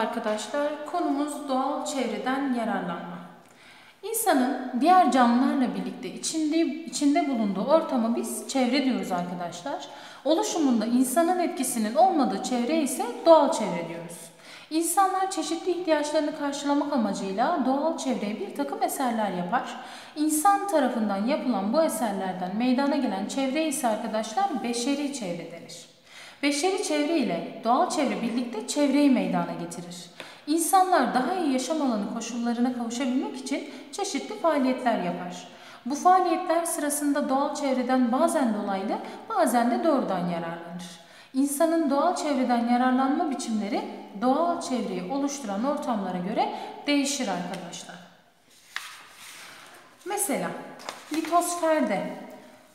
arkadaşlar. Konumuz doğal çevreden yararlanma. İnsanın diğer canlılarla birlikte içinde, içinde bulunduğu ortama biz çevre diyoruz arkadaşlar. Oluşumunda insanın etkisinin olmadığı çevre ise doğal çevre diyoruz. İnsanlar çeşitli ihtiyaçlarını karşılamak amacıyla doğal çevreye bir takım eserler yapar. İnsan tarafından yapılan bu eserlerden meydana gelen çevre ise arkadaşlar beşeri çevre denir. Beşeri çevre ile doğal çevre birlikte çevreyi meydana getirir. İnsanlar daha iyi yaşam alanı koşullarına kavuşabilmek için çeşitli faaliyetler yapar. Bu faaliyetler sırasında doğal çevreden bazen dolaylı bazen de doğrudan yararlanır. İnsanın doğal çevreden yararlanma biçimleri doğal çevreyi oluşturan ortamlara göre değişir arkadaşlar. Mesela litosferde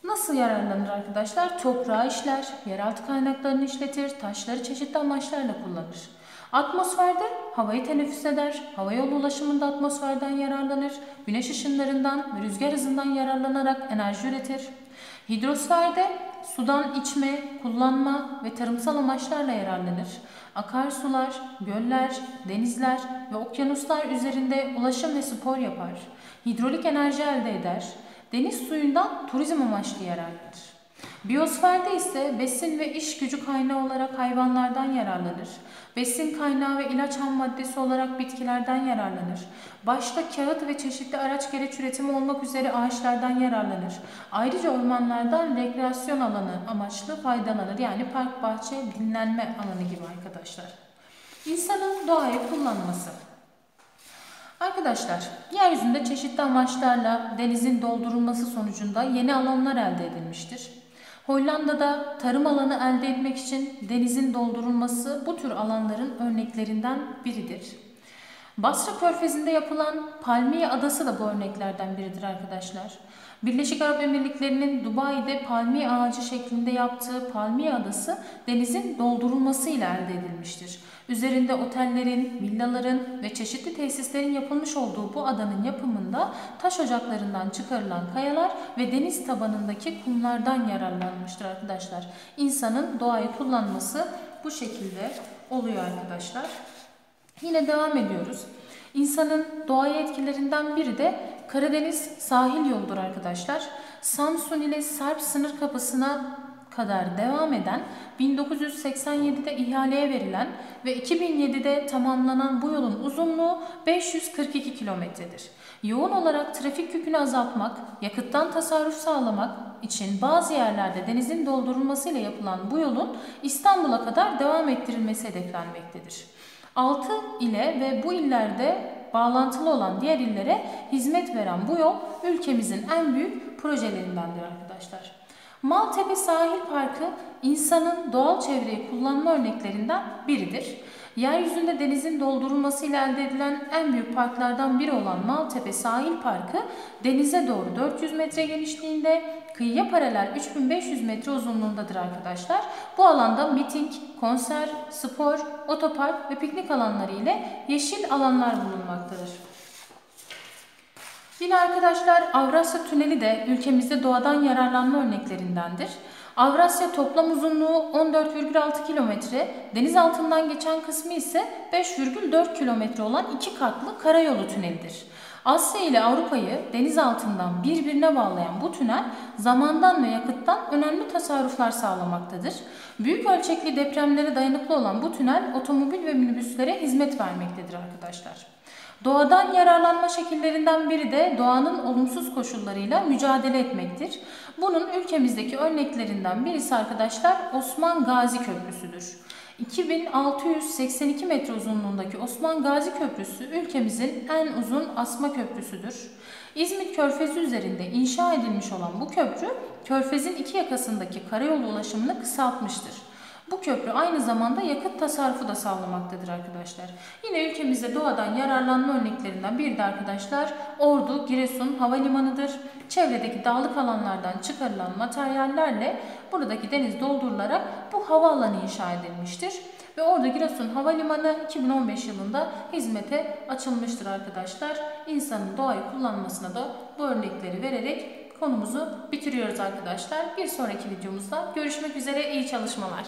nasıl yararlanır arkadaşlar? Toprağı işler, yeraltı kaynaklarını işletir, taşları çeşitli amaçlarla kullanır. Atmosferde havayı teneffüs eder, hava yolu ulaşımında atmosferden yararlanır, güneş ışınlarından ve rüzgar hızından yararlanarak enerji üretir. Hidrosferde sudan içme, kullanma ve tarımsal amaçlarla yararlanır. Akarsular, göller, denizler ve okyanuslar üzerinde ulaşım ve spor yapar. Hidrolik enerji elde eder. Deniz suyundan turizm amaçlı yararlanır. Biyosferde ise besin ve iş gücü kaynağı olarak hayvanlardan yararlanır. Besin kaynağı ve ilaç ham maddesi olarak bitkilerden yararlanır. Başta kağıt ve çeşitli araç gereç üretimi olmak üzere ağaçlardan yararlanır. Ayrıca ormanlardan rekreasyon alanı amaçlı faydalanır. Yani park, bahçe, dinlenme alanı gibi arkadaşlar. İnsanın doğayı kullanması. Arkadaşlar, yeryüzünde çeşitli amaçlarla denizin doldurulması sonucunda yeni alanlar elde edilmiştir. Hollanda'da tarım alanı elde etmek için denizin doldurulması bu tür alanların örneklerinden biridir. Basra Körfezi'nde yapılan Palmiye Adası da bu örneklerden biridir arkadaşlar. Birleşik Arap Emirlikleri'nin Dubai'de palmiye ağacı şeklinde yaptığı Palmiye Adası denizin doldurulmasıyla elde edilmiştir. Üzerinde otellerin, villaların ve çeşitli tesislerin yapılmış olduğu bu adanın yapımında taş ocaklarından çıkarılan kayalar ve deniz tabanındaki kumlardan yararlanmıştır arkadaşlar. İnsanın doğayı kullanması bu şekilde oluyor arkadaşlar. Yine devam ediyoruz. İnsanın doğaya etkilerinden biri de Karadeniz sahil yoludur arkadaşlar. Samsun ile Sarp sınır kapısına kadar devam eden 1987'de ihaleye verilen ve 2007'de tamamlanan bu yolun uzunluğu 542 kilometredir. Yoğun olarak trafik yükünü azaltmak, yakıttan tasarruf sağlamak için bazı yerlerde denizin doldurulmasıyla yapılan bu yolun İstanbul'a kadar devam ettirilmesi hedeflenmektedir. 6 ile ve bu illerde bağlantılı olan diğer illere hizmet veren bu yol ülkemizin en büyük projelerindendir arkadaşlar. Maltepe Sahil Parkı insanın doğal çevreyi kullanma örneklerinden biridir. Yeryüzünde denizin doldurulmasıyla elde edilen en büyük parklardan biri olan Maltepe Sahil Parkı denize doğru 400 metre genişliğinde, kıyıya paralel 3500 metre uzunluğundadır arkadaşlar. Bu alanda miting, konser, spor, otopark ve piknik alanları ile yeşil alanlar bulunmaktadır. Yine arkadaşlar Avrasya Tüneli de ülkemizde doğadan yararlanma örneklerindendir. Avrasya toplam uzunluğu 14,6 kilometre, deniz altından geçen kısmı ise 5,4 kilometre olan iki katlı karayolu tünelidir. Asya ile Avrupa'yı deniz altından birbirine bağlayan bu tünel zamandan ve yakıttan önemli tasarruflar sağlamaktadır. Büyük ölçekli depremlere dayanıklı olan bu tünel otomobil ve minibüslere hizmet vermektedir arkadaşlar. Doğadan yararlanma şekillerinden biri de doğanın olumsuz koşullarıyla mücadele etmektir. Bunun ülkemizdeki örneklerinden birisi arkadaşlar Osman Gazi Köprüsü'dür. 2682 metre uzunluğundaki Osman Gazi Köprüsü ülkemizin en uzun asma köprüsüdür. İzmit Körfezi üzerinde inşa edilmiş olan bu köprü, Körfez'in iki yakasındaki karayolu ulaşımını kısaltmıştır. Bu köprü aynı zamanda yakıt tasarrufu da sağlamaktadır arkadaşlar. Yine ülkemizde doğadan yararlanma örneklerinden bir de arkadaşlar Ordu, Giresun Havalimanı'dır. Çevredeki dağlık alanlardan çıkarılan materyallerle buradaki deniz doldurularak bu havaalanı inşa edilmiştir. Ve orada Giresun Havalimanı 2015 yılında hizmete açılmıştır arkadaşlar. İnsanın doğayı kullanmasına da bu örnekleri vererek konumuzu bitiriyoruz arkadaşlar. Bir sonraki videomuzda görüşmek üzere. İyi çalışmalar.